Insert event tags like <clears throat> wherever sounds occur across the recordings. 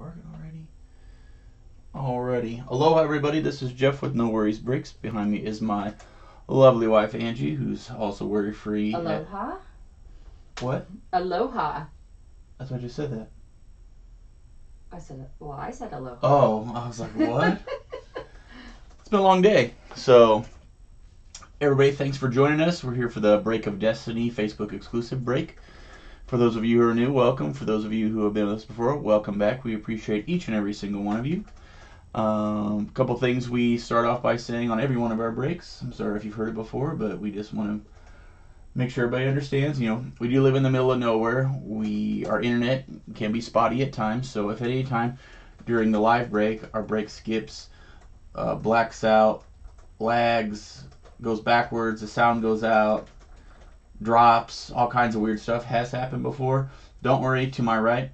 barking already. Alrighty. Aloha, everybody. This is Jeff with No Worries Breaks. Behind me is my lovely wife, Angie, who's also worry free. Aloha. What? Aloha. That's why I just said that. I said, well, I said aloha. Oh, I was like, what? <laughs> it's been a long day. So, everybody, thanks for joining us. We're here for the Break of Destiny Facebook exclusive break. For those of you who are new, welcome. For those of you who have been with us before, welcome back. We appreciate each and every single one of you. A um, couple things we start off by saying on every one of our breaks. I'm sorry if you've heard it before, but we just want to make sure everybody understands. You know, we do live in the middle of nowhere. We our internet can be spotty at times. So if at any time during the live break our break skips, uh, blacks out, lags, goes backwards, the sound goes out, drops, all kinds of weird stuff has happened before. Don't worry. To my right,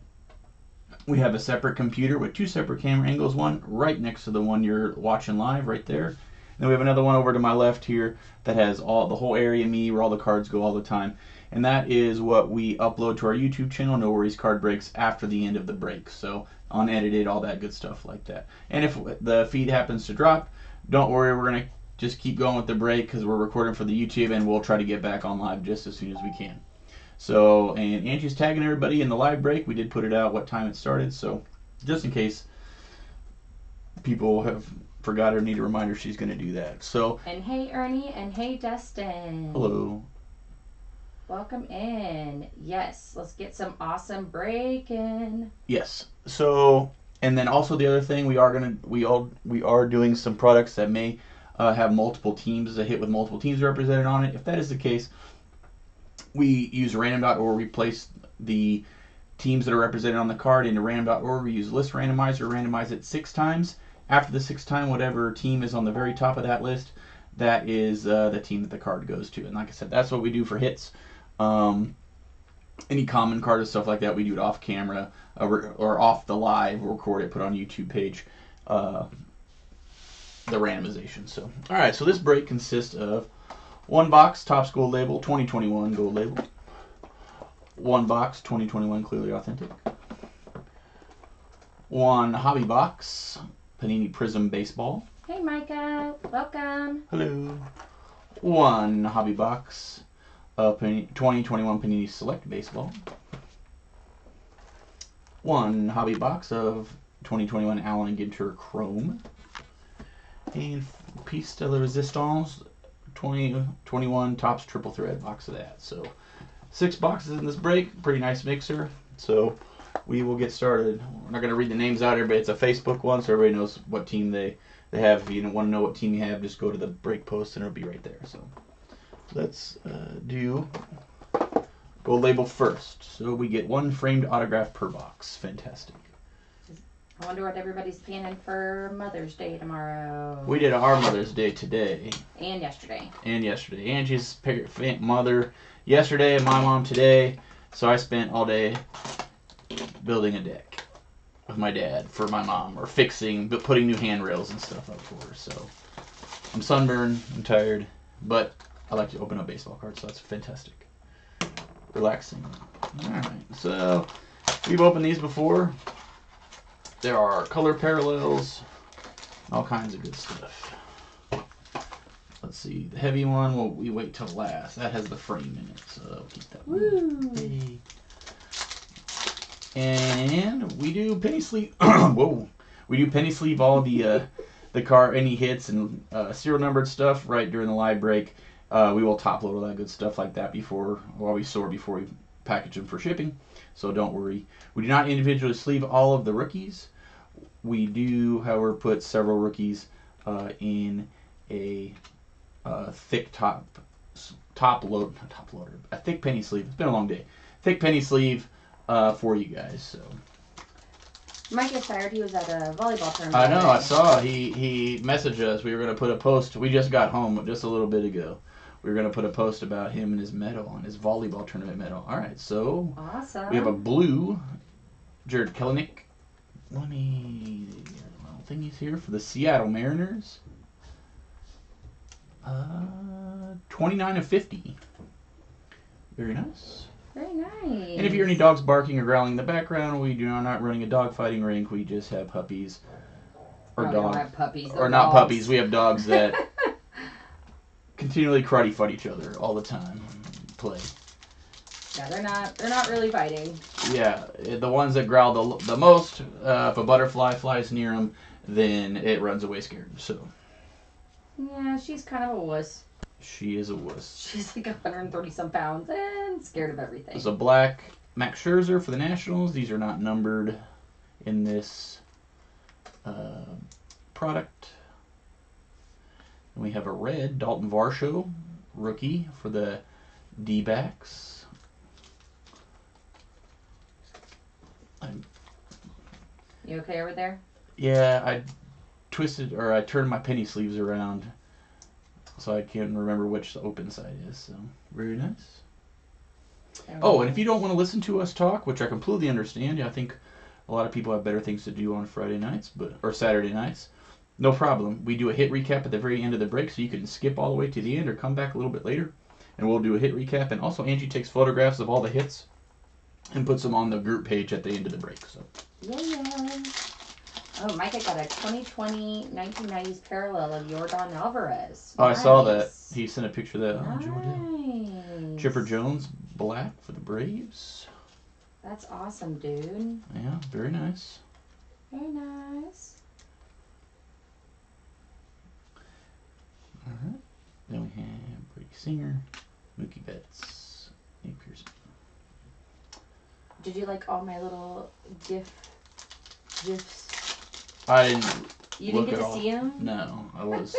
we have a separate computer with two separate camera angles. One right next to the one you're watching live, right there. Then we have another one over to my left here that has all the whole area me where all the cards go all the time. And that is what we upload to our YouTube channel, No Worries Card Breaks, after the end of the break. So unedited, all that good stuff like that. And if the feed happens to drop, don't worry, we're going to just keep going with the break because we're recording for the YouTube and we'll try to get back on live just as soon as we can. So, and Angie's tagging everybody in the live break. We did put it out what time it started. So, just in case people have forgot or need a reminder, she's going to do that. So, and hey, Ernie, and hey, Dustin. hello. Welcome in. Yes, let's get some awesome breaking. Yes. So, and then also the other thing we are gonna we all we are doing some products that may uh, have multiple teams that hit with multiple teams represented on it. If that is the case, we use random.org. We place the teams that are represented on the card into random.org. Or we use list randomizer, randomize it six times. After the sixth time, whatever team is on the very top of that list, that is uh, the team that the card goes to. And like I said, that's what we do for hits. Um, any common card or stuff like that, we do it off camera uh, or off the live, record it, put on YouTube page, uh, the randomization. So, all right, so this break consists of one box, Topps Gold Label, 2021 Gold Label. One box, 2021 Clearly Authentic. One hobby box, Panini Prizm Baseball. Hey, Micah. Welcome. Hello. One hobby box, of 2021 Panini Select Baseball. One hobby box of 2021 Allen and Ginter Chrome. And piece de la resistance 2021 Topps Triple Thread box of that. So six boxes in this break. Pretty nice mixer. So we will get started. We're not going to read the names out here, but it's a Facebook one, so everybody knows what team they, they have. If you don't want to know what team you have, just go to the break post and it'll be right there. So let's uh, do gold label first. So we get one framed autograph per box. Fantastic. I wonder what everybody's planning for Mother's Day tomorrow. We did our Mother's Day today. And yesterday. And yesterday. Angie's mother yesterday and my mom today. So I spent all day building a deck with my dad for my mom, or fixing, but putting new handrails and stuff up for her. So I'm sunburned, I'm tired, but I like to open up baseball cards, so that's fantastic. Relaxing. Alright, so we've opened these before. There are color parallels, all kinds of good stuff. Let's see, the heavy one, well, we wait till last. That has the frame in it, so keep that! Hey. And we do penny sleeve. <clears throat> whoa, we do penny sleeve all the uh, the car any hits and uh, serial numbered stuff right during the live break. Uh, we will top load all that good stuff like that before while we sort before we package them for shipping. So don't worry. We do not individually sleeve all of the rookies. We do, however, put several rookies uh, in a uh, thick top top load not top loader a thick penny sleeve. It's been a long day. Thick penny sleeve uh, for you guys. So Mike is tired. He was at a volleyball tournament. I know. I saw he he messaged us. We were gonna put a post. We just got home just a little bit ago. We were gonna put a post about him and his medal on his volleyball tournament medal. All right. So Awesome. we have a blue Jarred Kelenic. Let me. I don't think he's here for the Seattle Mariners. Uh, 29 of 50. Very nice. Very nice. And if you hear any dogs barking or growling in the background, we do not running a dog fighting rink. We just have puppies or oh, we dogs have puppies. or they're not puppies. We have dogs that <laughs> continually karate fight each other all the time. Play. yeah, they're not. They're not really fighting. Yeah, the ones that growl the, the most, uh, if a butterfly flies near them, then it runs away scared. So Yeah, she's kind of a wuss. she is a wuss. She's like 130 some pounds and scared of everything. There's a black Max Scherzer for the Nationals. These are not numbered in this uh, product. And we have a red Dalton Varsho rookie for the D backs. You okay over there? Yeah, I twisted or I turned my penny sleeves around so I can't remember which the open side is. So very nice. Oh, and if you don't want to listen to us talk, which I completely understand, I think a lot of people have better things to do on Friday nights, but or Saturday nights. No problem. We do a hit recap at the very end of the break, so you can skip all the way to the end or come back a little bit later, and we'll do a hit recap. And also, Angie takes photographs of all the hits and puts them on the group page at the end of the break. So Yeah. Oh, Micah got a 2020 1990s parallel of Jordan Alvarez. oh, I saw that he sent a picture of that. Nice. Chipper Jones, black for the Braves. That's awesome, dude. Yeah, very nice. Very nice. All right. Then we have Brady Singer, Mookie Betts, Nate Pearson. Did you like all my little gif gifs? I didn't. You didn't get to all. see them? No, I was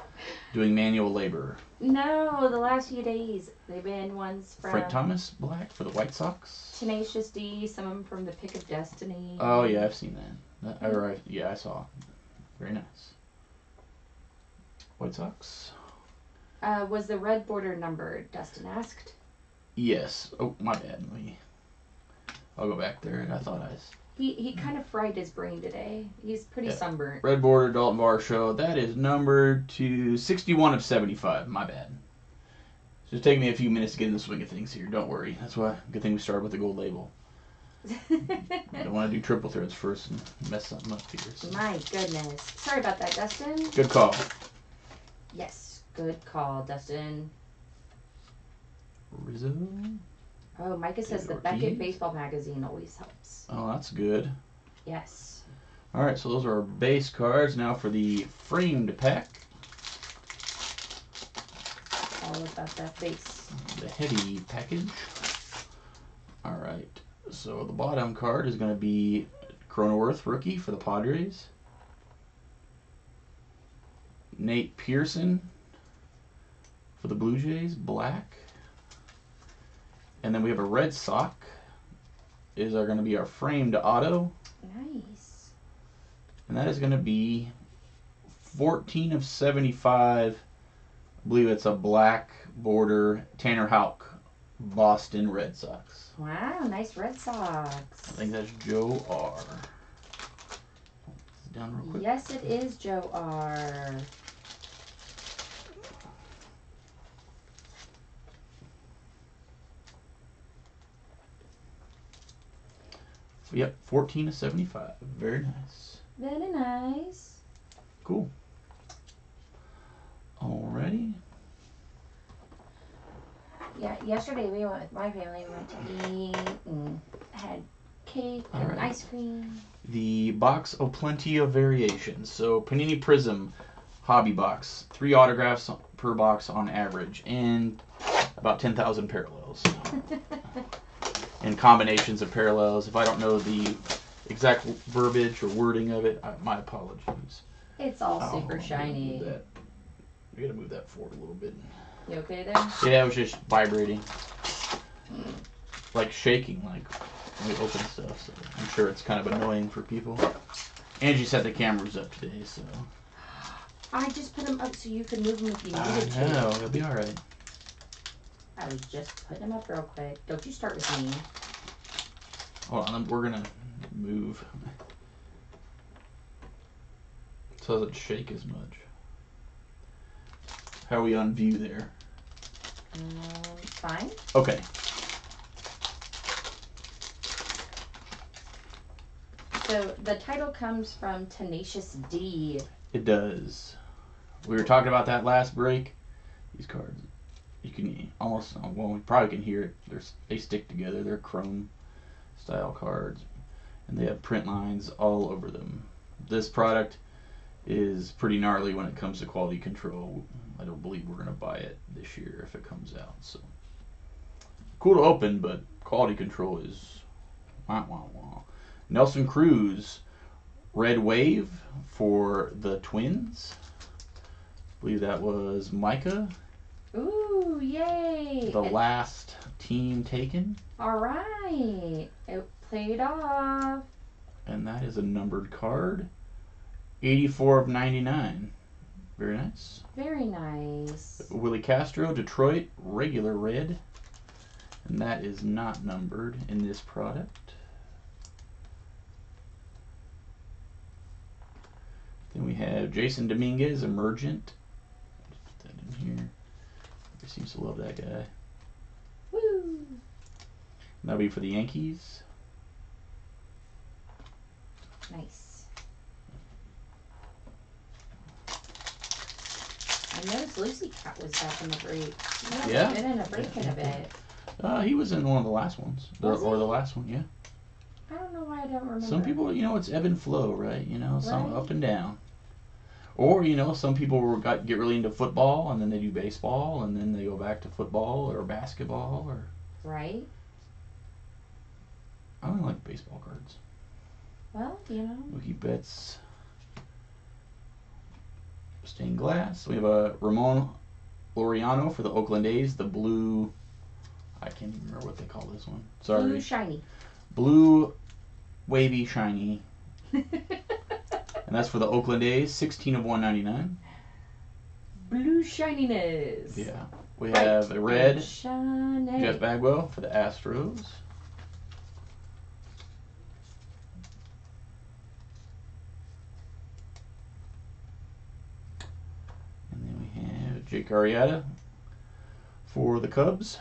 <laughs> doing manual labor. No, the last few days they've been ones from Frank Thomas, black for the White Sox. Tenacious D, some of them from the Pick of Destiny. Oh yeah, I've seen that. that or I, yeah, I saw. Very nice. White Sox. Uh, was the red border numbered? Dustin asked. Yes. Oh, my bad. Let me. I'll go back there. I thought I. He he kind of fried his brain today. He's pretty Yeah. sunburnt. Red border Dalton Varsho. That is numbered to 61 of 75. My bad. It's just taking me a few minutes to get in the swing of things here. Don't worry. That's why. Good thing we started with the gold label. <laughs> I don't want to do triple threads first and mess something up here. so. My goodness. Sorry about that, Dustin. Good call. Yes, good call, Dustin. Rizzo. Oh, Micah says the Ortiz. Beckett Baseball Magazine always helps. Oh, that's good. Yes. All right, so those are our base cards. Now for the framed pack, All about that base. the heady package. All right, so the bottom card is going to be Cronenworth rookie for the Padres. Nate Pearson for the Blue Jays, black. And then we have a red sock. Is are going to be our framed auto. Nice. and that is going to be 14 of 75. I believe it's a black border Tanner Houck Boston Red Sox. Wow, nice Red Sox. I think that's Joe R. Down real quick. Yes, it is Joe R. Yep, 14 to 75. Very nice. Very nice. Cool. Alrighty. Yeah, yesterday we went with my family. We went to eat and had cake and Alright. ice cream. The box of plenty of variations. So Panini Prizm hobby box, three autographs per box on average, and about 10,000 parallels. <laughs> and combinations of parallels. If I don't know the exact verbiage or wording of it, I, my apologies. It's all Oh, super shiny. We gotta move that forward a little bit. You okay there? Yeah, it was just vibrating, like shaking, like when we open stuff. So I'm sure it's kind of annoying for people. Angie set the cameras up today, so I just put them up so you can move them if you I needed to. know it'll be all right. I was just putting them up real quick. Don't you start with me. Hold on, we're gonna move. So it doesn't shake as much. How are we on view there? Um, fine. Okay. So the title comes from Tenacious D. It does. We were talking about that last break. These cards you can almost uh, well, we probably can hear it. They're they stick together. They're chrome style cards, and they have print lines all over them. This product is pretty gnarly when it comes to quality control. I don't believe we're gonna buy it this year if it comes out. So cool to open, but quality control is wah wah wah. Nelson Cruz, Red Wave for the Twins. I believe that was Micah, Ooh, yay! the last team taken, All right, it played off. and that is a numbered card. 84 of 99. Very nice. Very nice. Willi Castro, Detroit, regular red. And that is not numbered in this product. Then we have Jasson Dominguez, Emergent. Put that in here. He seems to love that guy. Woo! That'll be for the Yankees. Nice. I noticed Lucy Cat was back in the break. She Yeah. been in a break in a bit. Uh, he was in one of the last ones. Or he? the last one, yeah. I don't know why I don't remember. Some people, you know, it's ebb and flow, right? You know, some up and down. Or, you know, some people got, get really into football and then they do baseball and then they go back to football or basketball or. Right? I only like baseball cards. Well, you know. Mookie Betts. Stained glass. We have a Ramon Laureano for the Oakland A's. The blue. I can't even remember what they call this one. Sorry. Blue shiny. blue wavy shiny <laughs> and that's for the oakland a's 16 of 199 Blue shininess. yeah we have a red Shiny. jeff bagwell for the astros and then we have jake arrieta for the cubs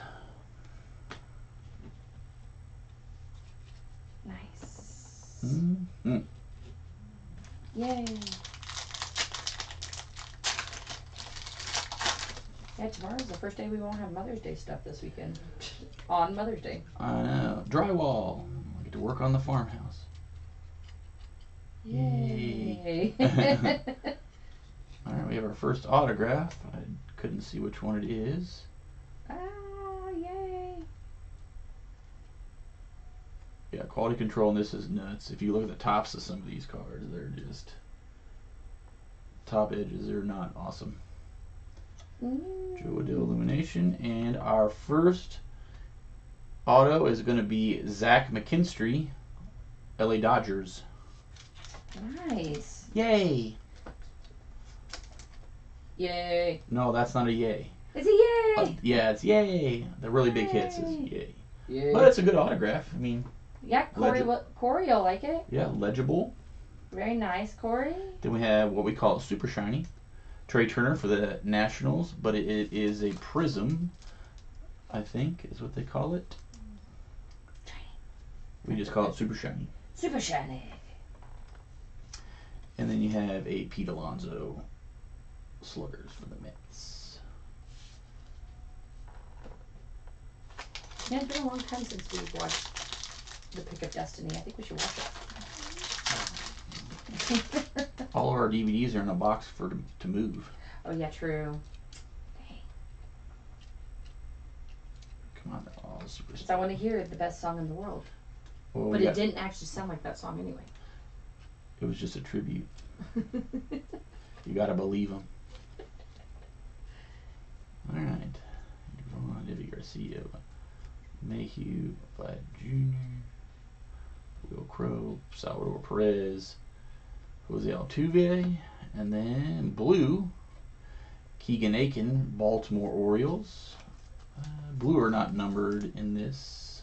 Nice. mm Yay. Yeah, tomorrow's the first day we won't have Mother's Day stuff this weekend. <laughs> On Mother's Day. I know. Drywall. I get to work on the farmhouse. Yay. Yay. <laughs> <laughs> All right, we have our first autograph. I couldn't see which one it is. ah, yay. Yeah, quality control on this is nuts. If you look at the tops of some of these cards, they're just top edges are not awesome. Mm. Jo Adell Illumination, and our first auto is going to be Zach McKinstry, LA Dodgers. Nice. Yay! Yay. No, that's not a yay. It's a yay. Uh, yeah, it's yay. The really big hits is Yay. yay. Yay. But it's a good autograph. I mean, yeah, Corey, Legend. will, Corey will like it. yeah, legible. Very nice, Corey. Then we have what we call super shiny. Trea Turner for the Nationals, but it, it is a prism, I think is what they call it. We just call it super shiny. Super shiny. And then you have a Pete Alonso sluggers for the Mets. Yeah, it's been a long time since we've watched The Pick of Destiny. I think we should watch it. <laughs> All of our DVDs are in a box for to move. oh yeah, true. Come on, all super. I want to hear the best song in the world, Well, but we it didn't actually sound like that song anyway. it was just a tribute. <laughs> You gotta believe them. All right. Ron Garcia, Mayhew, Vlad Jr., Wil Crowe, Salvador Perez, Jose Altuve, and then blue, Keegan Akin, Baltimore Orioles. Uh, blue are not numbered in this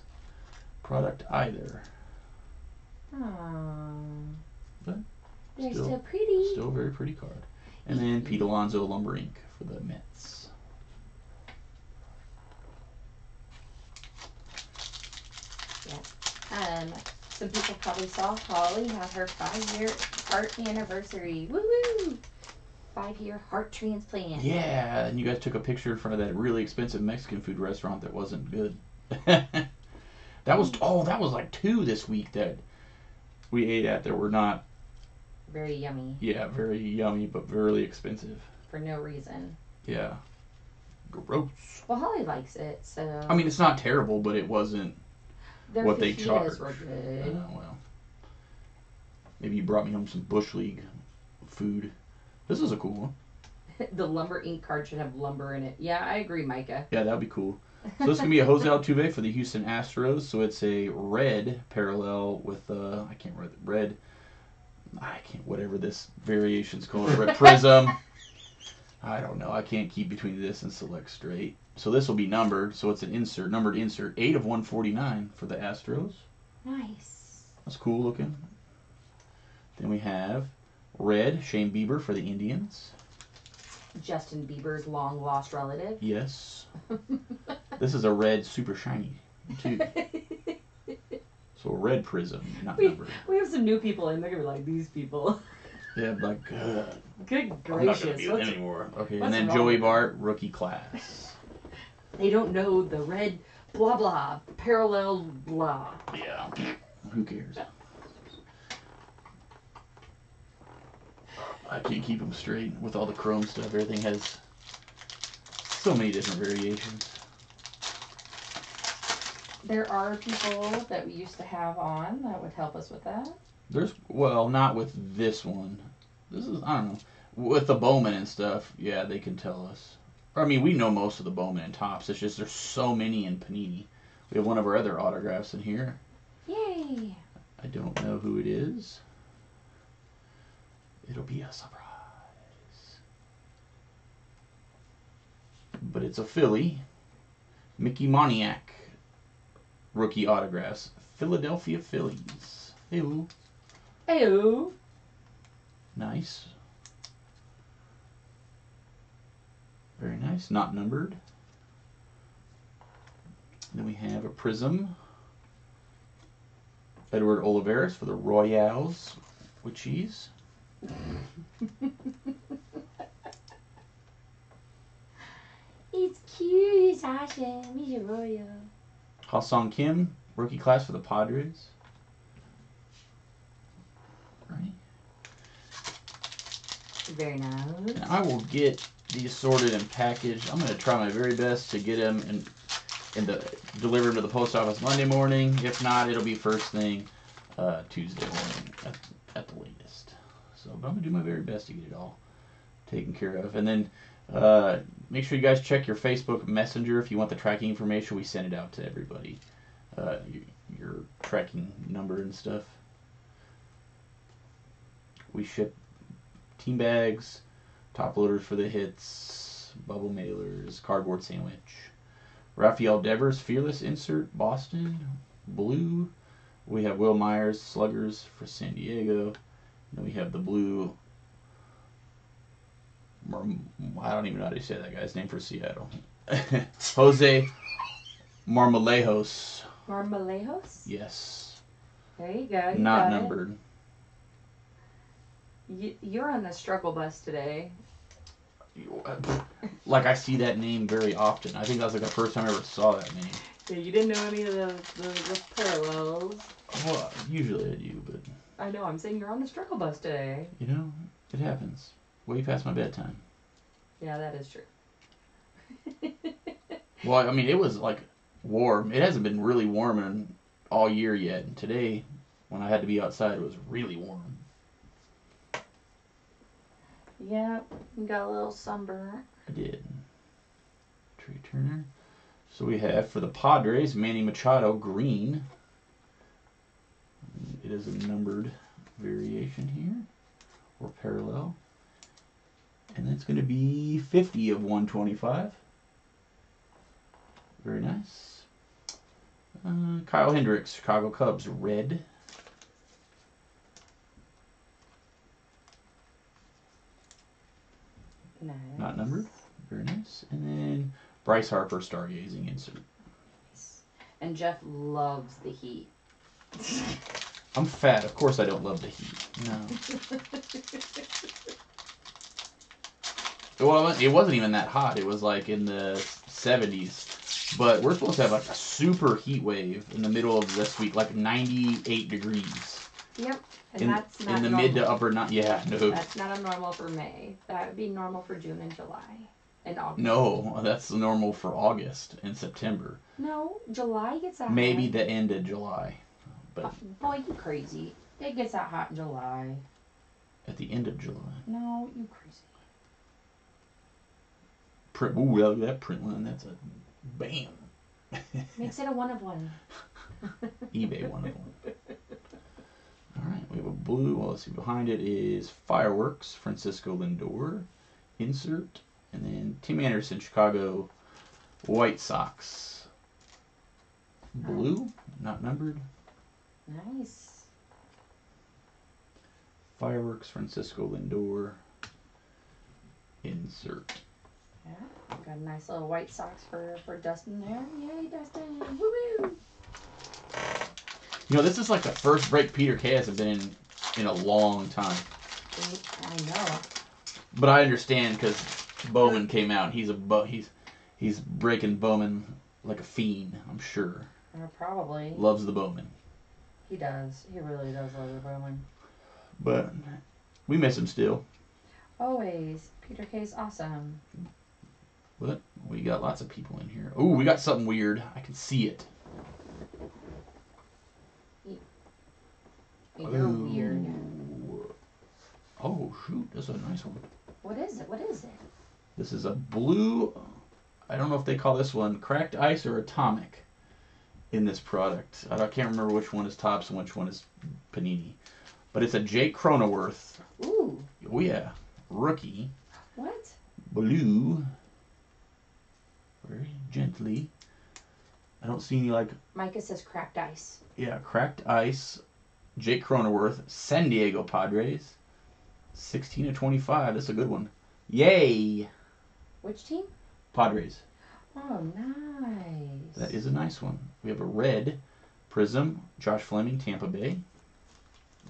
product either. Aww. But They're still- pretty. Still a very pretty card. And then Pete Alonso Lumber Inc. for the Mets. Yeah. Um, Some people probably saw Holly had her five year heart anniversary. Woo woo! Five year heart transplant. Yeah, and you guys took a picture in front of that really expensive Mexican food restaurant that wasn't good. <laughs> that was oh, that was like two this week that we ate at that were not Very yummy yeah very yummy but very expensive. for no reason. Yeah, gross. Well, Holly likes it, so. I mean, it's not terrible, but it wasn't. What they charge. were Uh, well, maybe you brought me home some bush league food. This is a cool one. <laughs> the lumber ink card should have lumber in it. Yeah, I agree, Micah. Yeah, that'd be cool. So this is gonna be a Jose Altuve for the Houston Astros. So it's a red parallel with uh I can't remember the red. I can't whatever this variation's called. Red prism. <laughs> I don't know. I can't keep between this and select straight. So this will be numbered. So it's an insert, numbered insert, eight of one forty nine for the Astros. Nice. That's cool looking. Then we have red Shane Bieber for the Indians. Justin Bieber's long lost relative. Yes. <laughs> This is a red super shiny too. <laughs> So a red prism, not We- numbered. We have some new people in. They're gonna be like these people. <laughs> Yeah, like uh, Good I'm not gracious. gonna be with what's- them anymore. Okay, and then Joey Bart, rookie class. They don't know the red blah blah parallel blah. Yeah. Who cares? I can't keep them straight with all the chrome stuff. Everything has so many different variations. There are people that we used to have on that would help us with that. There's well, not with this one. This is I don't know. With the Bowman and stuff, yeah, they can tell us. I mean, we know most of the Bowman and Topps. It's just there's so many in Panini. We have one of our other autographs in here. Yay! I don't know who it is. It'll be a surprise. But it's a Philly. Mickey Moniak. Rookie autographs. Philadelphia Phillies. Ew. Heyo. Nice. Very nice. Not numbered. Then we have a prism. Edward Olivares for the Royals with cheese. It's cute, Sasha. Meet Royal. Ha-Seong Kim, rookie class for the Padres. Right. Very nice. And I will get these sorted and packaged. I'm going to try my very best to get them and and the, deliver them to the post office Monday morning. If not, it'll be first thing uh, Tuesday morning at, at the latest. So, but I'm going to do my very best to get it all taken care of. And then uh, make sure you guys check your Facebook Messenger if you want the tracking information. We send it out to everybody. Uh, your, your tracking number and stuff. We ship team bags, top loaders for the hits, bubble mailers, cardboard sandwich. Rafael Devers, Fearless Insert, Boston, blue. We have Wil Myers, Sluggers for San Diego. Then we have the blue. I don't even know how to say that guy's name for Seattle. <laughs> Jose Marmolejos. Marmolejos? Yes. There you go. You Not got it. numbered. You're on the struggle bus today. <laughs> Like I see that name very often. I think that was like the first time I ever saw that name. Yeah, you didn't know any of the, the, the parallels. Well, usually I do, but I know, I'm saying you're on the struggle bus today. you know, it happens. Way past my bedtime. Yeah, that is true. <laughs> Well, I mean, it was like warm. It hasn't been really warm in all year yet. And today, when I had to be outside, it was really warm. You got a little sunburn. I did. Trea Turner. So we have for the Padres, Manny Machado, green. It is a numbered variation here, or parallel. And that's going to be 50 of 125. Very nice. Uh, Kyle Hendricks, Chicago Cubs, red. Nice. Not numbered. Very nice. And then Bryce Harper, Stargazing insert. And Jeff loves the heat. <laughs> I'm fat. Of course I don't love the heat. No. <laughs> Well, it wasn't even that hot. It was like in the 70s. But we're supposed to have like a super heat wave in the middle of this week, like 98 degrees. Yep. And In, that's not in the normal. mid to upper, not yeah, no, That's not a normal for May. That would be normal for June and July. And August. no, that's normal for August and September. No, July gets that Maybe hot. the end of July, but Uh, Boy, you crazy. It gets that hot in July. at the end of July. No, you crazy. Print, ooh, look at that print line. That's a bam. Makes it a one of one. <laughs> eBay one of them. All right, we have a blue. Well, let's see. Behind it is fireworks. Francisco Lindor, insert, and then Tim Anderson, Chicago White Sox. Blue, not numbered. Nice. Fireworks, Francisco Lindor, insert. Yeah. Got a nice little white socks for, for Dustin there. Yay, Dustin. Woo woo. You know, this is like the first break Peter K has been in in a long time. I know. But I understand because Bowman came out. He's a bo- he's he's breaking Bowman like a fiend. I'm sure. Uh, probably. Loves the Bowman. He does. He really does love the Bowman. But we miss him still. Always. Peter K's awesome. But we got lots of people in here. Oh, we got something weird. I can see it. You're weird. Oh shoot, that's a nice one. What is it? What is it? This is a blue. I don't know if they call this one cracked ice or atomic. In this product, I can't remember which one is Topps and which one is panini. But it's a Jake Cronenworth. Ooh. Oh yeah, rookie What? blue. Very gently. I don't see any like Micah says cracked ice. yeah cracked ice. Jake Cronenworth, San Diego Padres. 16 to 25. That's a good one. Yay, Which team? Padres. Oh, nice. That is a nice one. We have a red Prism, Josh Fleming, Tampa Bay.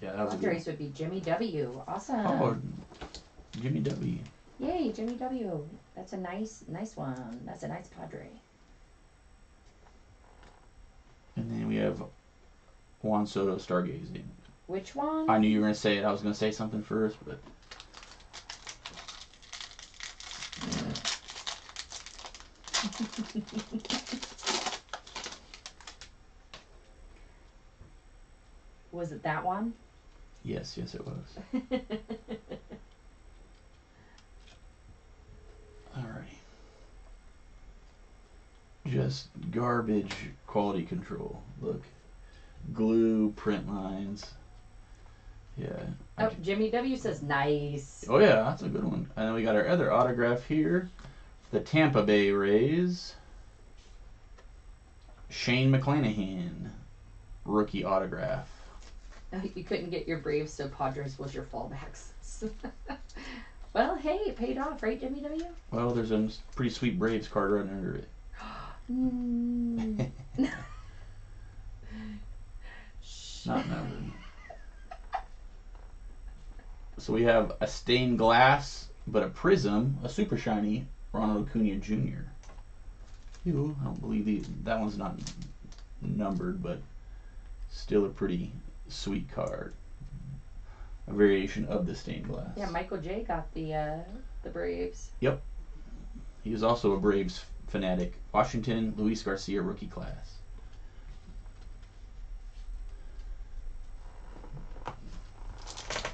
Yeah, that was a good Padres would be Jimmy W. Awesome. Oh, Jimmy W. Yay, Jimmy W. That's a nice, nice one. That's a nice Padre. And then we have Juan Soto Stargazing. Which one? I knew you were going to say it. I was going to say something first, but. <laughs> Was it that one? Yes, yes, it was. <laughs> Alrighty. Just garbage quality control. Look. Glue, print lines. Yeah. Oh, Jimmy W says nice. Oh yeah, that's a good one. And then we got our other autograph here. The Tampa Bay Rays. Shane McClanahan. Rookie autograph. You couldn't get your Braves, so Padres was your fallbacks. <laughs> well, hey, it paid off, right, Jimmy W? Well, there's a pretty sweet Braves card right under it. <gasps> Mm. <laughs> Not <laughs> numbered. So we have a stained glass, but a prism, a super shiny Ronald Acuna Jr. Ew, I don't believe the, that one's not numbered, but still a pretty sweet card. A variation of the stained glass. Yeah, Michael J got the uh, the Braves. Yep. He is also a Braves fanatic. Washington, Luis Garcia rookie class.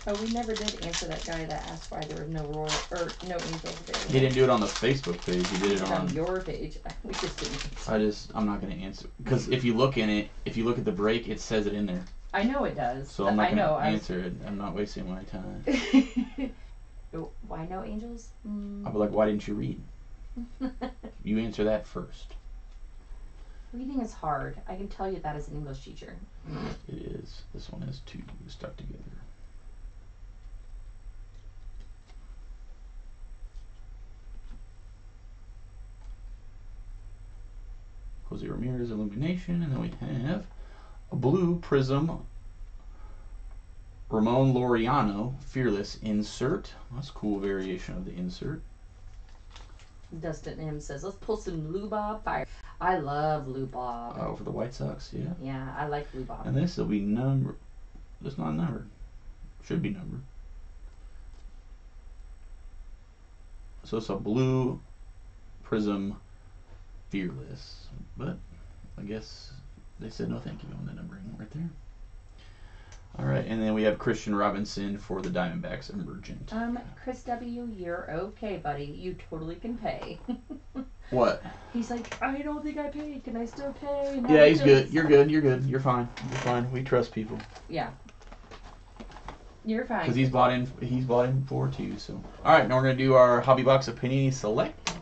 Oh, we never did answer that guy that asked why there was no royal or no angels there. He didn't do it on the Facebook page. He did it on on your page. <laughs> We just didn't. I just I'm not gonna answer because if you look in it, if you look at the break, it says it in there. I know it does. So I'm not gonna know. Answer it. I'm not wasting my time. <laughs> Oh, why no angels? Mm. I'll be like, why didn't you read? <laughs> You answer that first. Reading is hard. I can tell you that as an English teacher. It is. This one has two stuck together. Jose Ramirez illumination, and then we have a blue prism Ramon Laureano, Fearless insert. That's a cool variation of the insert. Dustin M says, let's pull some Lou Bob fire. I love Lou Bob. Oh, for the White Sox, yeah. Yeah, I like Lou Bob. And this will be number. It's not numbered. Should be numbered. So it's a blue prism fearless. But I guess they said no thank you on the numbering right there. All right, and then we have Kristian Robinson for the Diamondbacks Emergent. Um, Chris W., you're okay, buddy. You totally can pay. <laughs> What? He's like, I don't think I paid. Can I still pay? And Yeah, he's good. You're good. You're good. You're fine. You're fine. We trust people Yeah. You're fine. because he's bought in. He's bought in for too. So, all right, now we're gonna do our hobby box of Panini Select.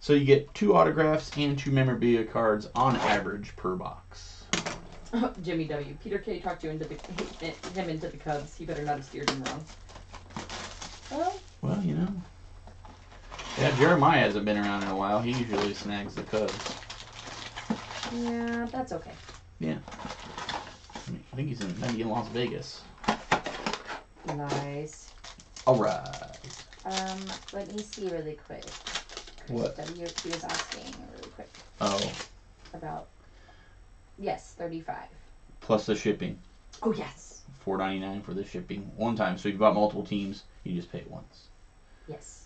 So you get two autographs and two memorabilia cards on average per box. Oh, <laughs> Jimmy W. Peter K. talked you into the him into the Cubs. He better not have steered him wrong. Oh, Well, you know. Yeah, Jeremiah hasn't been around in a while. He usually snags the Cubs. yeah, that's okay. I, mean, I think he's in maybe in Las Vegas. Nice. All right. Um, let me see really quick. What? W. He was asking really quick Oh, about. Yes, thirty-five. plus the shipping. Oh yes, Four ninety nine for the shipping one time. So if you bought multiple teams, you just pay it once. yes.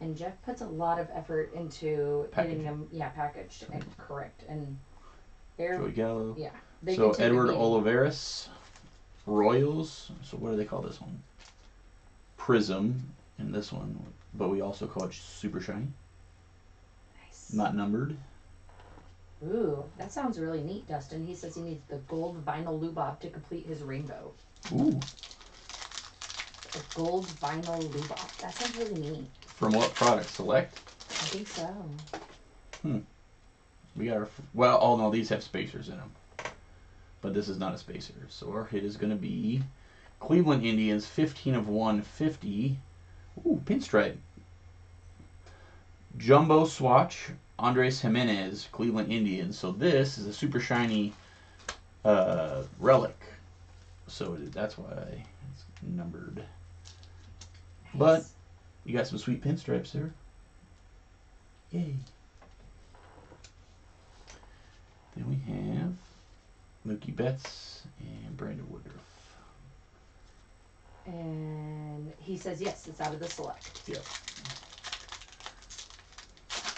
And Jeff puts a lot of effort into Packaging. getting them, yeah, packaged and correct. And they're, Joey Gallo. yeah, they so Edward. Olivares, Royals. So what do they call this one? Prism and this one, but we also call it Super Shiny, Nice. not numbered. Ooh, that sounds really neat, Dustin. He says he needs the gold vinyl lubob to complete his rainbow. Ooh, A gold vinyl lubob. That sounds really neat. from what product? Select. I think so. Hmm. We got our well. Oh no, these have spacers in them, but this is not a spacer. So our hit is going to be Cleveland Indians, fifteen of one fifty. Ooh, pinstripe. Jumbo swatch, Andres Gimenez, Cleveland Indians. So this is a super shiny uh, relic. So it, that's why it's numbered. But- You got some sweet pinstripes there. Yay. Then we have Mookie Betts and Brandon Woodruff. And he says yes, it's out of the select. Yep.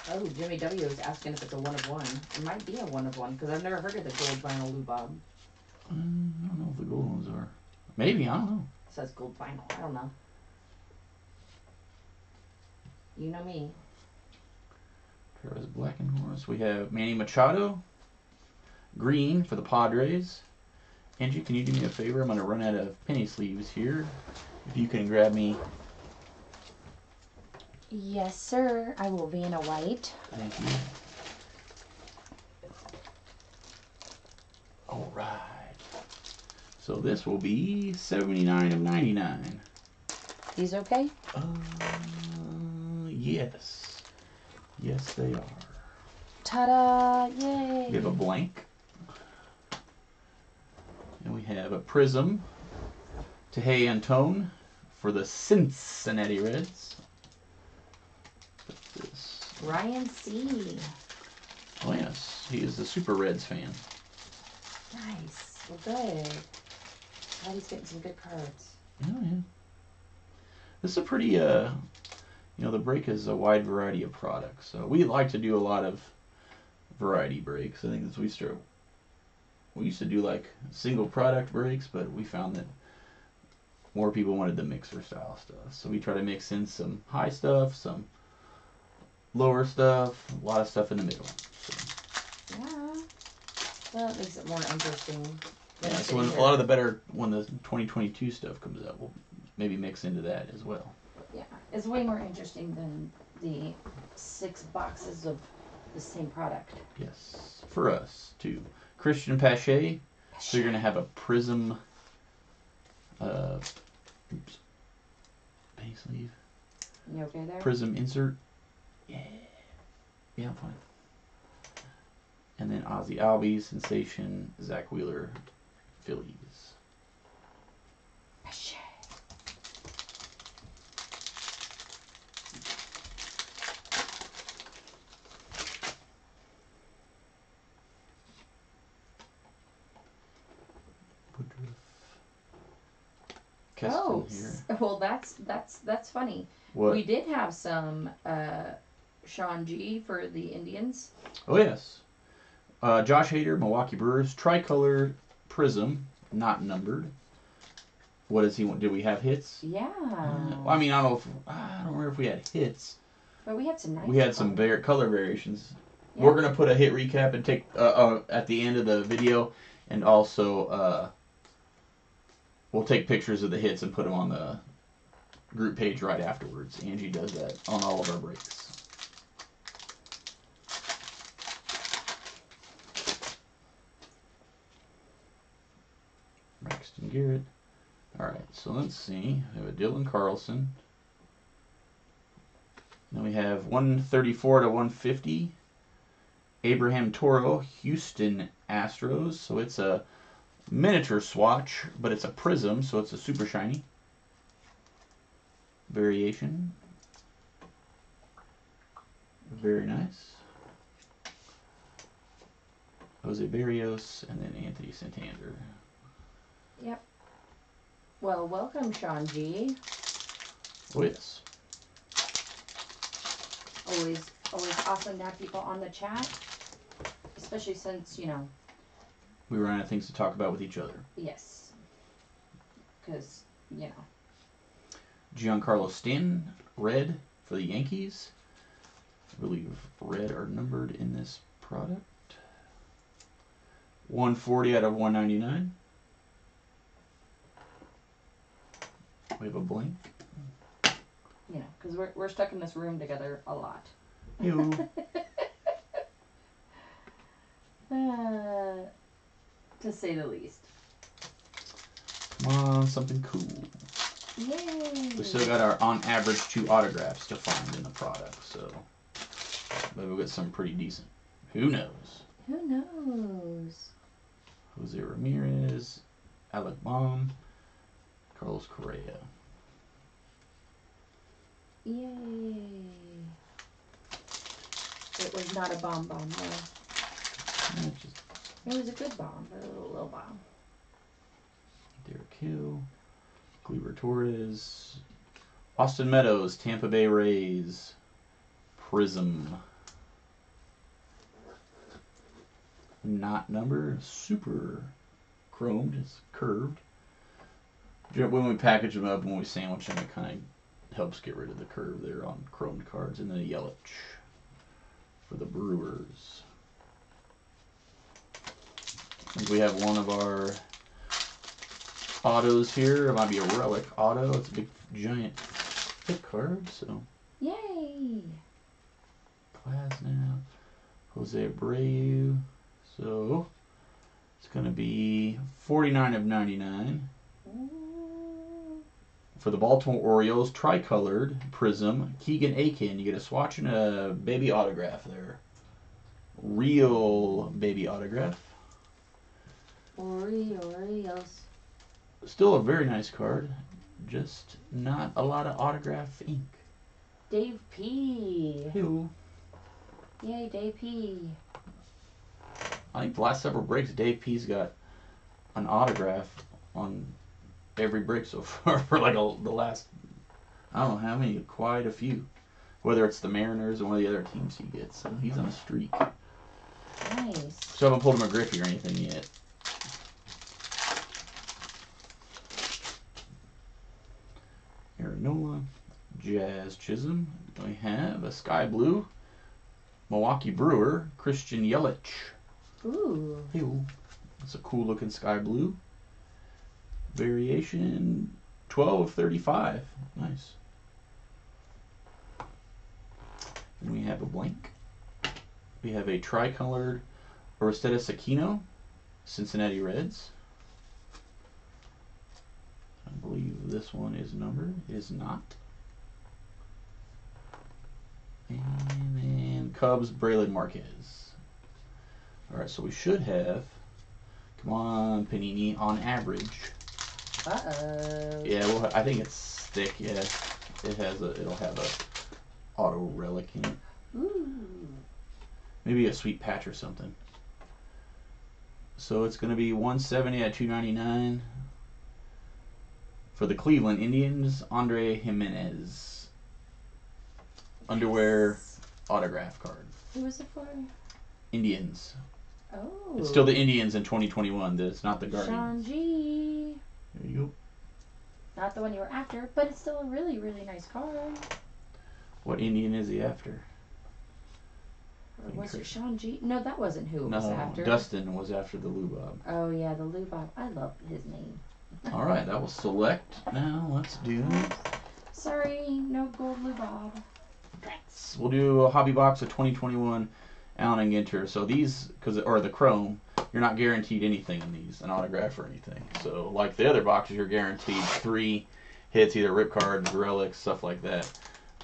Oh, Jimmy W is asking if it's a one of one. It might be a one of one because I've never heard of the gold vinyl lubob. Um, I don't know if the gold ones are. Maybe, I don't know. It says gold vinyl. I don't know. You know me. Travis Blankenhorn. We have Manny Machado. Green for the Padres. Angie, can you do me a favor? I'm going to run out of penny sleeves here. If you can grab me. Yes, sir. I will be in a white. Thank you. All right. So this will be 79 of 99. These okay? Uh, yes. Yes, they are. Ta-da! Yay! We have a blank. And we have a prism. Tejay Antone for the Cincinnati Reds. What's this? Ryan C. Oh, yes. He is a Super Reds fan. Nice. Well, good. Glad he's getting some good cards. Oh, yeah. This is a pretty, uh, you know, the break is a wide variety of products. So we like to do a lot of variety breaks. I think that's we start. We used to do like single product breaks, but we found that more people wanted the mixer style stuff. So we try to mix in some high stuff, some lower stuff, a lot of stuff in the middle. So, Yeah. Well, it makes it more interesting. yeah, so when, a lot of the better when the 2022 stuff comes out, we'll maybe mix into that as well. Yeah, it's way more interesting than the six boxes of the same product. Yes, for us too. Cristian Pache. So you're gonna have a prism. Uh, oops. Penny sleeve. You okay there? Prism insert. Yeah. Yeah, I'm fine. And then Ozzie Albies, Sensation, Zack Wheeler, Phillies. Keston oh, here. well, that's that's that's funny. What? We did have some uh, Sean G for the Indians. Oh yes. Uh, Josh Hader, Milwaukee Brewers, tricolor Prizm, not numbered. What does he want? Did we have hits? Yeah. Uh, I mean, I don't know if I don't remember if we had hits. but we had some nice. We had some var- color variations. Yeah. We're gonna put a hit recap and take uh, uh, at the end of the video, and also uh, we'll take pictures of the hits and put them on the group page right afterwards. Angie does that on all of our breaks. Braxton Garrett. All right, so let's see. We have a Dylan Carlson. Then we have 134 to 150. Abraham Toro, Houston Astros. So it's a miniature swatch, but it's a Prizm, so it's a super shiny variation. Very nice. Jose Berrios and then Anthony Santander. Yep. Well, welcome, Sean G. Oh yes. Always, always awesome to have people on the chat, especially since you know, We run out of things to talk about with each other. yes, because you know, Giancarlo Stanton, red for the Yankees. I believe red are numbered in this product. 140 out of 199. We have a blank. you know, because we're we're stuck in this room together a lot. Ew. <laughs> Uh, to say the least. Come on, something cool. Yay! We still got our on average two autographs to find in the product, so maybe we'll get some pretty decent. Who knows? Who knows? Jose Ramirez, Alec Bohm, Carlos Correa. Yay! It was not a bomb bomb though. Just It was a good bomb, but a little, little bomb. Derek Hill, Gleyber Torres, Austin Meadows, Tampa Bay Rays, Prizm. Not number, super chromed, it's curved. When we package them up when we sandwich them, it kind of helps get rid of the curve there on chromed cards. And then a for the Brewers. We have one of our autos here. It might be a relic auto. It's a big, giant, thick card. So Yay! class now. Jose Abreu. So it's gonna be 49 of 99 for the Baltimore Orioles. Tricolored Prizm. Keegan Akin. You get a swatch and a baby autograph there. Real baby autograph. Ori Oreos. Still a very nice card. Just not a lot of autograph ink. Dave P. Ew. Yay, Dave P. I think the last several breaks, Dave P's got an autograph on every break so <laughs> far for like a, the last, I don't know how many, quite a few. Whether it's the Mariners or one of the other teams he gets, so he's on a streak. Nice. So I haven't pulled him a Griffey or anything yet. Aaron Nola, Jazz Chisholm. We have a Sky Blue, Milwaukee Brewer, Christian Yelich. Ooh. Ew. It's a cool looking sky blue. Variation 12 of 35. Nice. And we have a blank. We have a tricolored Aristides Aquino, Cincinnati Reds. I believe this one is numbered. It is not. And then Cubs, Brailyn Marquez. All right, so we should have. Come on, Panini. On average, Uh oh. yeah. Well, I think it's thick. Yeah, it has a. It'll have a auto relic in it. Ooh. Maybe a sweet patch or something. So it's gonna be 170 at 299. For the Cleveland Indians, Andre Gimenez. Underwear autograph card. Who was it for? Indians. Oh. It's still the Indians in 2021. It's not the Sean Guardians. G. There you go. Not the one you were after, but it's still a really, really nice card. What Indian is he after? Or was it Sean G? No, that wasn't who it was after. Dustin was after the Lubob. Oh yeah, the Lubov. I love his name. All right, that will select. Now let's do. Sorry, no gold Lubov. We'll do a hobby box of 2021 Allen and Ginter. So these, because or the Chrome, you're not guaranteed anything in these, an autograph or anything. So like the other boxes, you're guaranteed three hits, either rip cards, relics, stuff like that.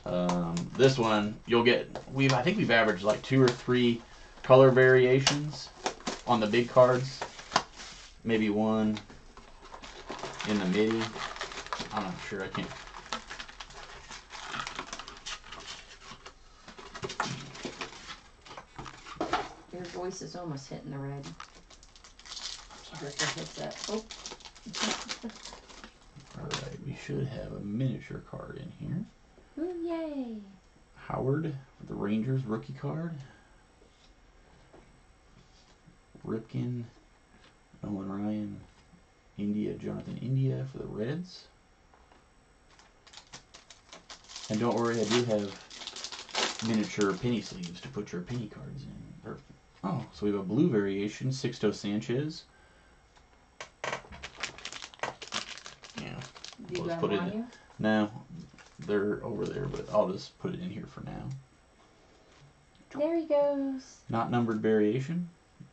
Um, this one, you'll get. We've I think we've averaged like two or three color variations on the big cards. Maybe one in the midi. I'm not sure. I can't. Your voice is almost hitting the red. Headset. Oh. <laughs> All right, we should have a miniature card in here. Ooh, yay. Howard, the Rangers rookie card. Ripken, Nolan Ryan, India, Jonathan India for the Reds. And don't worry, I do have miniature penny sleeves to put your penny cards in. Or, oh, so we have a blue variation, Sixto Sanchez. Yeah, Do you Let's put it on in. you? no, they're over there, but I'll just put it in here for now. There he goes. Not numbered variation,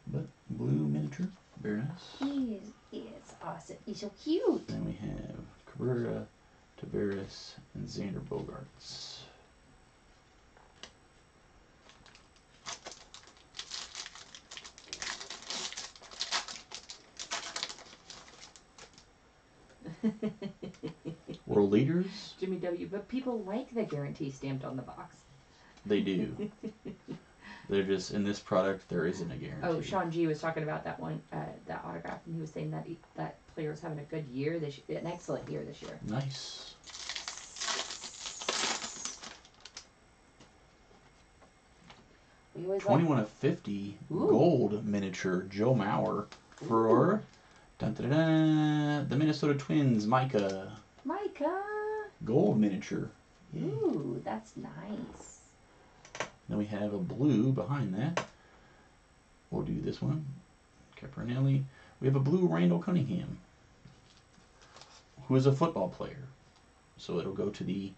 but blue miniature. Very nice. He is, he is awesome. He's so cute. Then we have Cabrera, Tavares, and Xander Bogaerts. <laughs> World leaders, Jimmy W. But people like the guarantee stamped on the box. they do. <laughs> They're just in this product. There isn't a guarantee. Oh, Sean G was talking about that one, uh, that autograph, and he was saying that he, that player was having a good year this, an excellent year this year. Nice. We always like, Twenty-one of fifty Ooh. gold miniature Joe Mauer for dun, dun, dun, the Minnesota Twins. Micah Micah. gold miniature. Yay. Ooh, that's nice. Then we have a blue behind that. We'll do this one. Capernelli. We have a blue Randall Cunningham, who is a football player. So it'll go to the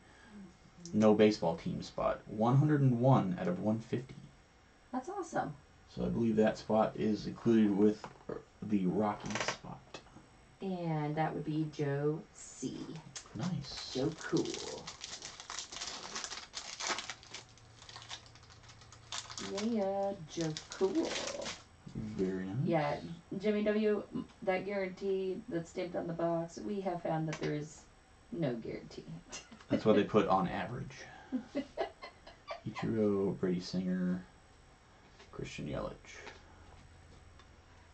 no baseball team spot. 101 out of 150. That's awesome. So I believe that spot is included with the Rocky spot. And that would be Joe C. Nice. Joe Cool. Yeah, Joe Cool. Very nice. Yeah, Jimmy W. That guarantee that's stamped on the box, we have found that there is no guarantee. That's what they put on average. <laughs> Ichiro, Brady Singer, Christian Yelich.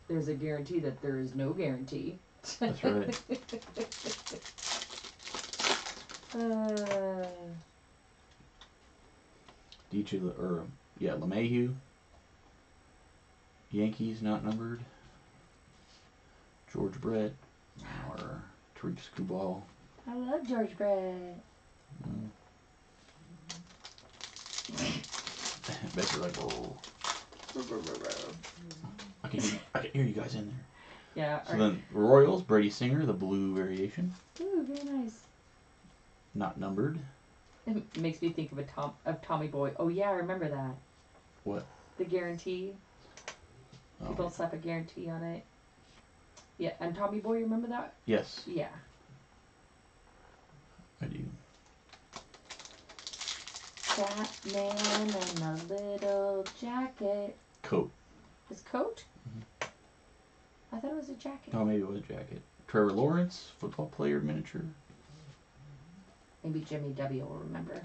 There's a guarantee that there is no guarantee. That's right. <laughs> uh, DJ, Le- or yeah, LeMahieu. Yankees not numbered. George Brett or Tarik Skubal. I love George Brett. Mm. <laughs> Bet you're like, oh, I can, hear, I can hear you guys in there. Yeah. So then Royals, Brady Singer, the blue variation, Ooh, very nice. not numbered. It makes me think of a Tom of Tommy Boy. Oh yeah, I remember that. What? The guarantee. Oh, People slap a guarantee on it. Yeah, and Tommy Boy, remember that? yes, Yeah. I do. Batman and a little jacket. Coat. His coat? Mm-hmm. I thought it was a jacket. Oh, maybe it was a jacket. Trevor Lawrence, football player miniature. Maybe Jimmy W will remember.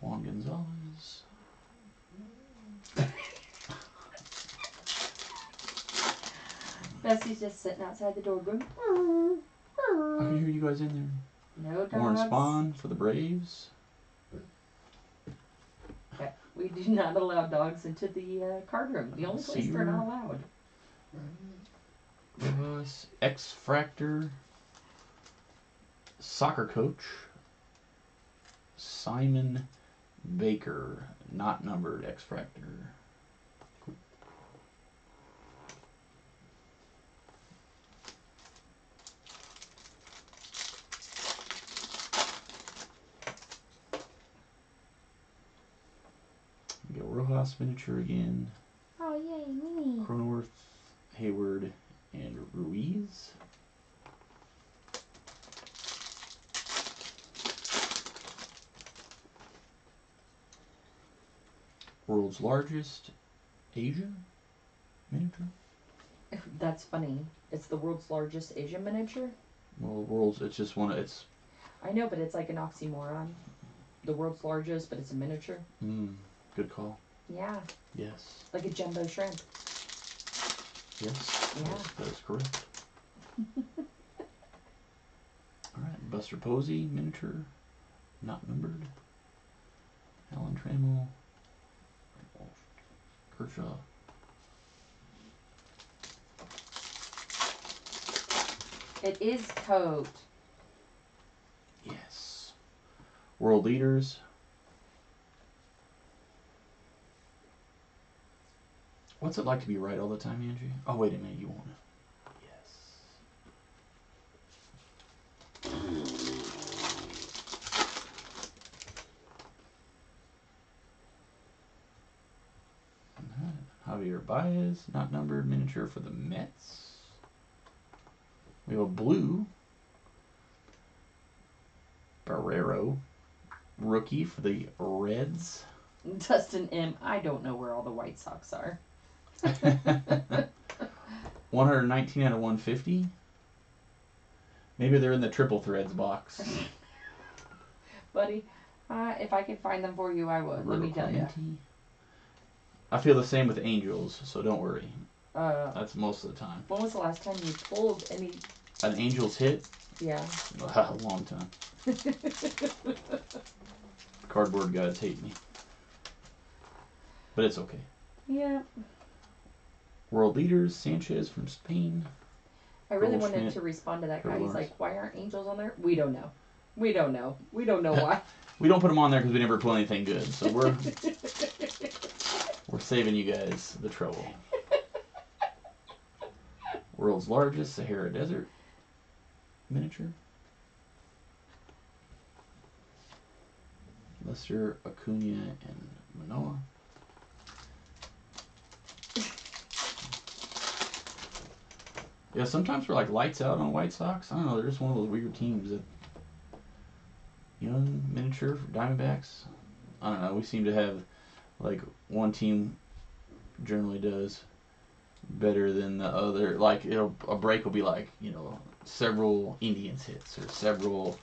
Juan Gonzalez. Bessie's just sitting outside the door going. "Mm, I can hear you guys in there. No dogs. Warren Spahn for the Braves. We do not allow dogs into the uh, card room. The only place they're not allowed. Us, X Fractor, soccer coach, Simon Baker, not numbered X Fractor. Go miniature again. Oh yay, me. Cronenworth, Hayward, and Ruiz. World's largest Asia miniature. <laughs> That's funny. It's the world's largest Asian miniature. Well, world's it's just one. Of, it's I know, but it's like an oxymoron. The world's largest, but it's a miniature. mm, good call. Yeah, Yes, like a jumbo shrimp. yes, Yeah. yes, that is correct. <laughs> All right, Buster Posey miniature, not numbered. Alan Trammell, Kershaw. It is coat. Yes. World leaders. What's it like to be right all the time, Angie? Oh, wait a minute, you. Yes. Javier Baez, not numbered, miniature for the Mets. We have a blue Barrero, rookie for the Reds. Dustin M. I don't know where all the White Sox are. <laughs> 119 out of 150. Maybe they're in the triple threads box. <laughs> Buddy, uh, if I could find them for you, I would. Let me tell you. I feel the same with Angels, so don't worry. Uh, That's most of the time. when was the last time you pulled any? An Angels hit, Yeah. <laughs> a long time. Cardboard gods hate me. But it's okay. yeah. World leaders, Sanchez from Spain. I really Goldschmidt, wanted to respond to that guy. He's like, "Why aren't angels on there?" We don't know. We don't know. We don't know <laughs> why. We don't put them on there because we never pull anything good, so we're <laughs> we're saving you guys the trouble. <laughs> World's largest Sahara Desert miniature. Lester Acuna and Manoah. Yeah, sometimes we're like lights out on White Sox. I don't know, they're just one of those weird teams that young miniature for Diamondbacks. I don't know. We seem to have like one team generally does better than the other. Like it'll a break will be like you know several Indians hits or several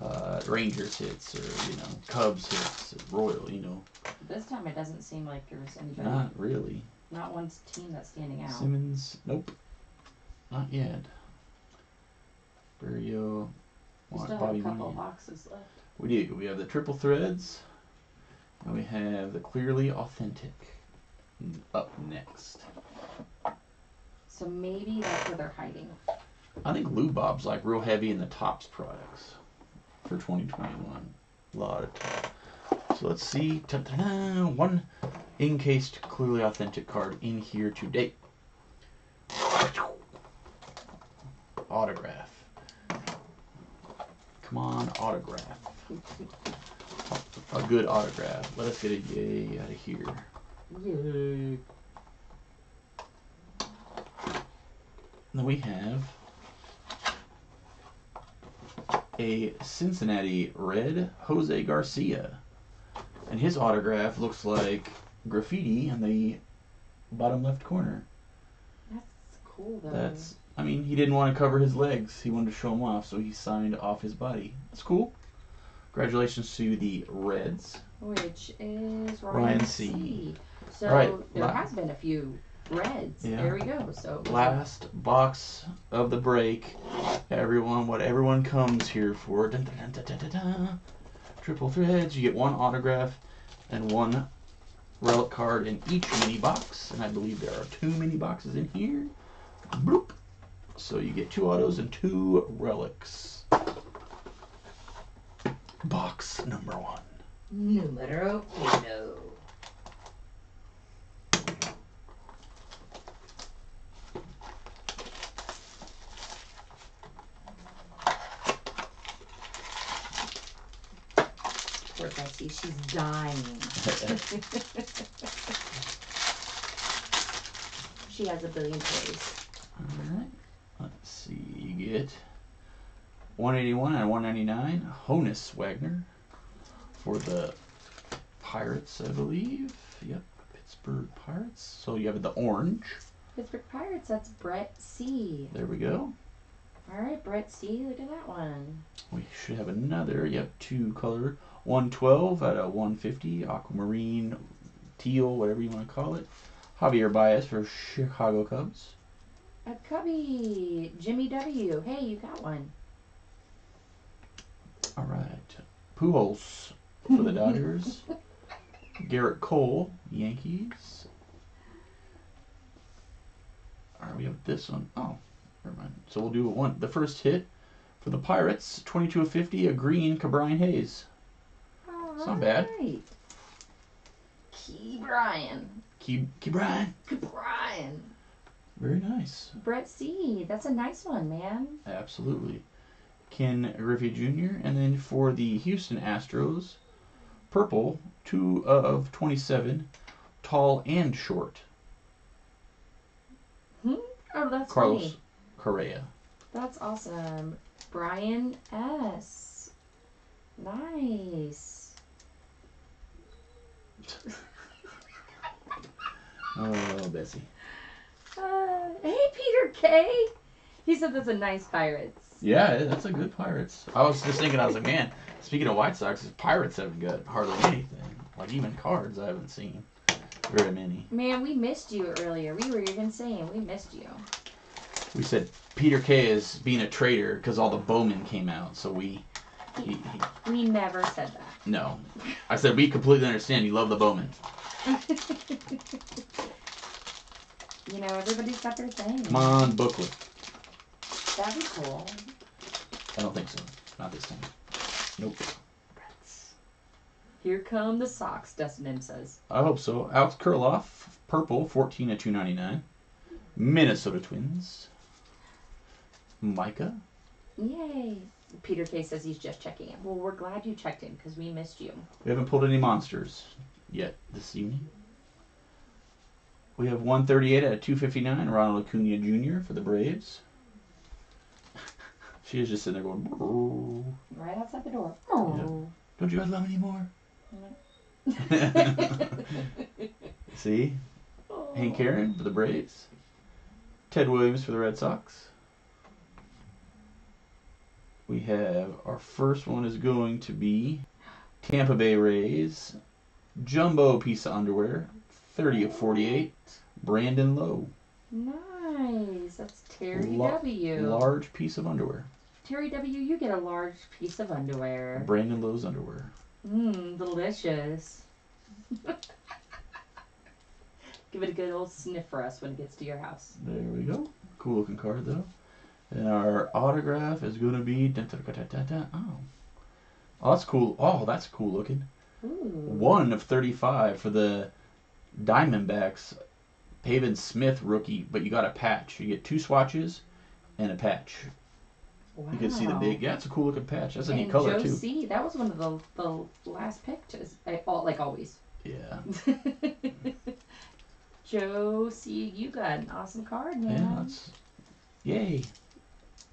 uh, Rangers hits or you know Cubs hits, or Royal. You know, this time it doesn't seem like there's anybody. not really. Not one team that's standing out. Simmons, nope, not yet. Barrio, We still have a couple boxes left. We do. We have the triple threads, and we have the clearly authentic up next. So maybe that's where they're hiding. I think Lou Bob's like real heavy in the Topps products for 2021. A lot of top. So let's see. Ta-da-da, One encased clearly authentic card in here today. Autograph. Come on, autograph. A good autograph. Let us get a yay out of here. Yay. Then we have a Cincinnati Red Jose Garcia. And his autograph looks like graffiti in the bottom left corner. That's cool though. That's, I mean, he didn't want to cover his legs. He wanted to show them off, so he signed off his body. That's cool. Congratulations to the Reds. Which is Ryan, Ryan C. C. So right, there la- has been a few reds. Yeah. There we go. So Last box of the break. Everyone, what everyone comes here for. Dun, dun, dun. Triple threads. You get one autograph and one relic card in each mini box. And I believe there are two mini boxes in here. Bloop. So you get two autos and two relics. Box number one. numero uno. Poor Betsy, she's dying. <laughs> she has a billion toys. Alright. Let's see. You get 181 and 199. Honus Wagner for the Pirates, I believe. Yep. Pittsburgh Pirates. So you have the orange. Pittsburgh Pirates, that's Brett C. There we go. Alright, Brett C, look at that one. We should have another. Yep. Two color. 112 out of 150. Aquamarine, teal, whatever you want to call it. Javier Baez for Chicago Cubs. A cubby, Jimmy W. Hey, you got one. All right. Pujols for the Dodgers. <laughs> Gerrit Cole, Yankees. All right, we have this one. Oh, never mind. So we'll do one. The first hit for the Pirates, 22 of 50, a green Ke'Bryan Hayes. It's not bad. Key Brian. Key, Key Brian. Key Brian. Very nice. Brett C. That's a nice one, man. Absolutely. Ken Griffey Jr. And then for the Houston Astros, purple, 2 of 27, tall and short. Hmm? Oh, that's Carlos funny. Correa. That's awesome. Brian S. Nice. <laughs> Oh, Bessie. Uh, hey, Peter K. He said that's a nice Pirates. Yeah, that's a good Pirates. I was just thinking, I was like, man, speaking of White Sox, Pirates haven't got hardly anything. Like, even cards I haven't seen very many. Man, we missed you earlier. We were even saying we missed you. We said Peter K is being a traitor because all the Bowman came out, so we. He, he, We never said that. no. I said, we completely understand you love the Bowman. <laughs> you know, everybody's got their thing. Come on, booklet. That'd be cool. I don't think so. Not this time. Nope. Here come the socks, Dustin M says. I hope so. Alex Kirilloff, purple, 14 at 299. Minnesota Twins. Micah. Yay. Peter K says he's just checking in. Well, we're glad you checked in because we missed you. We haven't pulled any monsters yet this evening. We have 138 out of 259, Ronald Acuna Jr. for the Braves. <laughs> she is just sitting there going, "Brrr." Right outside the door. Oh. don't you guys love me anymore? <laughs> See? Hank Aaron for the Braves. Ted Williams for the Red Sox. We have our first one is going to be Tampa Bay Rays. Jumbo piece of underwear. 30 of 48. Brandon Lowe. Nice. That's Terry La- W. Large piece of underwear. Terry W, you get a large piece of underwear. Brandon Lowe's underwear. Mmm, delicious. <laughs> Give it a good old sniff for us when it gets to your house. There we go. Cool looking card though. And our autograph is going to be. dun, dun, dun, dun, dun, Oh. Oh, that's cool. Oh, that's cool looking. Ooh. One of 35 for the Diamondbacks. Pavin Smith rookie, but you got a patch. You get two swatches and a patch. Wow. You can see the big. Yeah, it's a cool looking patch. That's a neat and color Joe too. C, that was one of the, the last pictures. I, all, like always. Yeah. <laughs> Joe C, you got an awesome card, Yeah, man. that's. Yay.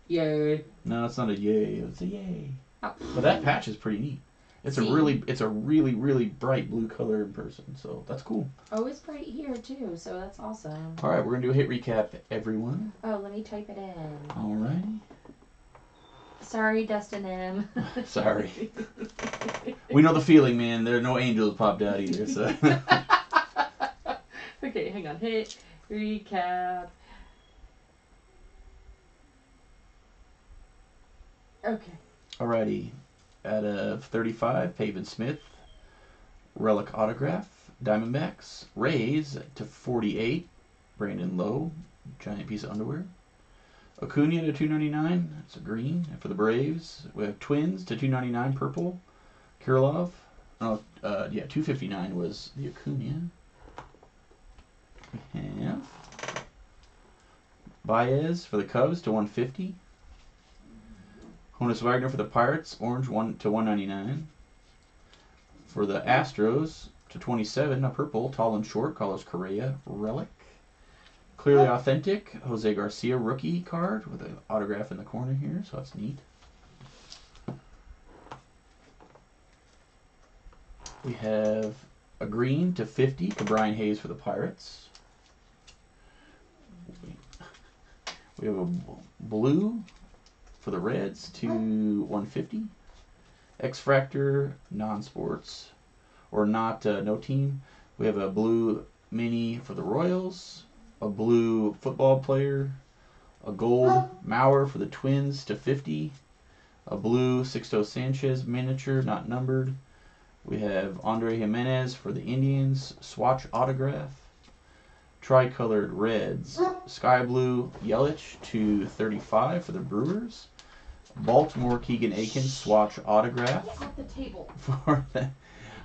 Yay. No, it's not a yay. It's a yay. Oh. But that patch is pretty neat. It's See? a really, it's a really, really bright blue color in person. So that's cool. Oh, it's right here too, so that's awesome. All right, we're gonna do a hit recap, everyone. Oh, let me type it in. All righty. Sorry, Dustin M. <laughs> Sorry. We know the feeling, man. There are no angels popped out either. So <laughs> okay, hang on. Hit Recap. Okay. Alrighty. Out of 35, Pavin Smith. Relic Autograph. Diamondbacks. Rays to 48. Brandon Lowe. Giant piece of underwear. Acuna to 299. That's a green. And for the Braves, we have Twins to 299 purple. Kirilloff. Oh, uh, yeah, 259 was the Acuna. We have Baez for the Cubs to 150. Honus Wagner for the Pirates, orange one to 199. For the Astros to 27, a purple, tall and short, Carlos Correa, relic. Clearly oh. authentic, Jose Garcia rookie card with an autograph in the corner here, so that's neat. We have a green to 50 to Brian Hayes for the Pirates. We have a blue for the Reds to 150. X Fractor non sports or not uh, no team. We have a blue mini for the Royals, a blue football player, a gold Mauer for the Twins to 50, a blue Sixto Sanchez miniature not numbered. We have Andre Gimenez for the Indians, swatch autograph, tricolored Reds, sky blue Yelich to 35 for the Brewers. Baltimore Keegan Akin swatch autograph At <laughs> for the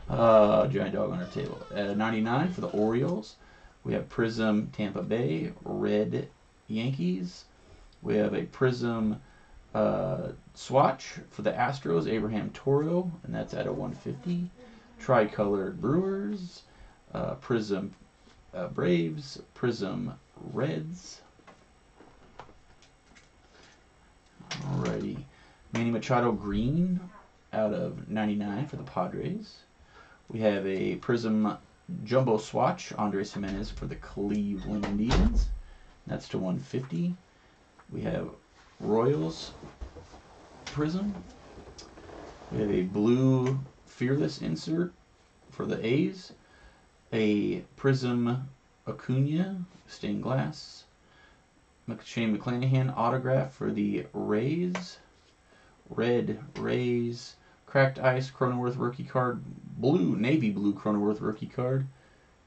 uh, giant dog on our table. Uh, 99 for the Orioles. We have Prizm Tampa Bay, red Yankees. We have a Prizm uh, swatch for the Astros, Abraham Toro, and that's at a 150. Tricolored Brewers, uh, Prizm uh, Braves, Prizm Reds. Alrighty. Manny Machado Green out of 99 for the Padres. We have a Prizm Jumbo Swatch, Andres Gimenez for the Cleveland Indians. That's to 150. We have Royals Prizm. We have a blue Fearless insert for the A's. A Prizm Acuna stained glass. Shane McClanahan autograph for the Rays. Red Rays. Cracked Ice Cronenworth rookie card. Blue, navy blue Cronenworth rookie card.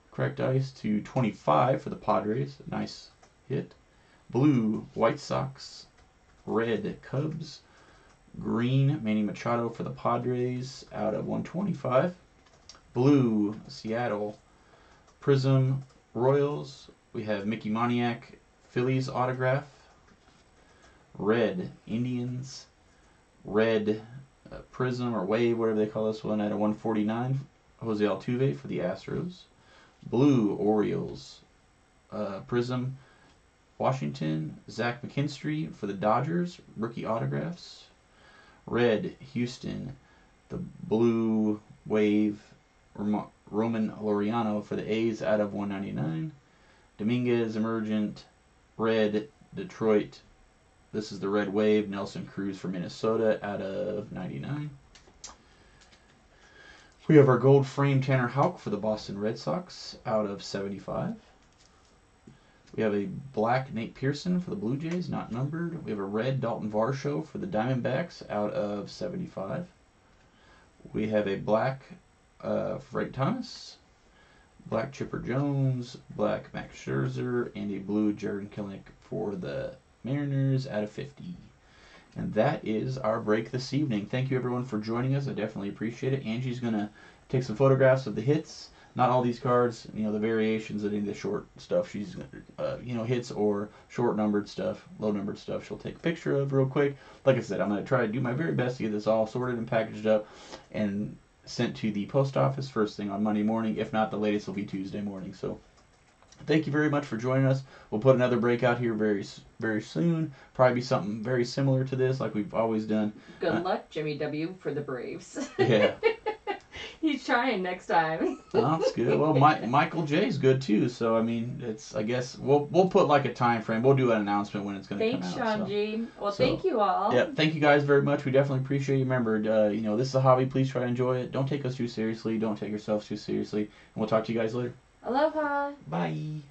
Cracked Ice to 25 for the Padres. Nice hit. Blue White Sox. Red Cubs. Green Manny Machado for the Padres out of 125. Blue Seattle. Prizm Royals. We have Mickey Moniak Phillies autograph. Red Indians. Red uh, Prizm or Wave, whatever they call this one, at a 149. Jose Altuve for the Astros. Blue Orioles. Uh, Prizm Washington. Zach McKinstry for the Dodgers. Rookie autographs. Red Houston. The Blue Wave Ramon Laureano for the A's out of 199. Dominguez Emergent Red Detroit. This is the Red Wave Nelson Cruz for Minnesota out of 99. We have our gold frame Tanner Houck for the Boston Red Sox out of 75. We have a black Nate Pearson for the Blue Jays, not numbered. We have a red Dalton Varsho for the Diamondbacks out of 75. We have a black uh, Frank Thomas, black Chipper Jones, black Max Scherzer, and a blue Jarred Kelenic for the Mariners out of 50. And that is our break this evening. Thank you everyone for joining us. I definitely appreciate it. Angie's gonna take some photographs of the hits. Not all these cards, you know, the variations of any of the short stuff. She's, uh, you know, hits or short numbered stuff, low numbered stuff. She'll take a picture of real quick. Like I said, I'm gonna try to do my very best to get this all sorted and packaged up, and sent to the post office first thing on Monday morning. If not, the latest will be Tuesday morning. So thank you very much for joining us. We'll put another breakout here very very soon. Probably be something very similar to this, like we've always done. Good uh, luck, Jimmy W, for the Braves. Yeah. <laughs> He's trying next time. oh, that's good. Well, My, <laughs> Michael J's good too. So I mean, it's I guess we'll we'll put like a time frame. We'll do an announcement when it's going to come out. Thanks, Sean so. G. Well, So, thank you all. Yeah, thank you guys very much. We definitely appreciate you. Remember, uh, you know, this is a hobby. Please try to enjoy it. Don't take us too seriously. Don't take yourselves too seriously. And we'll talk to you guys later. Aloha. Bye.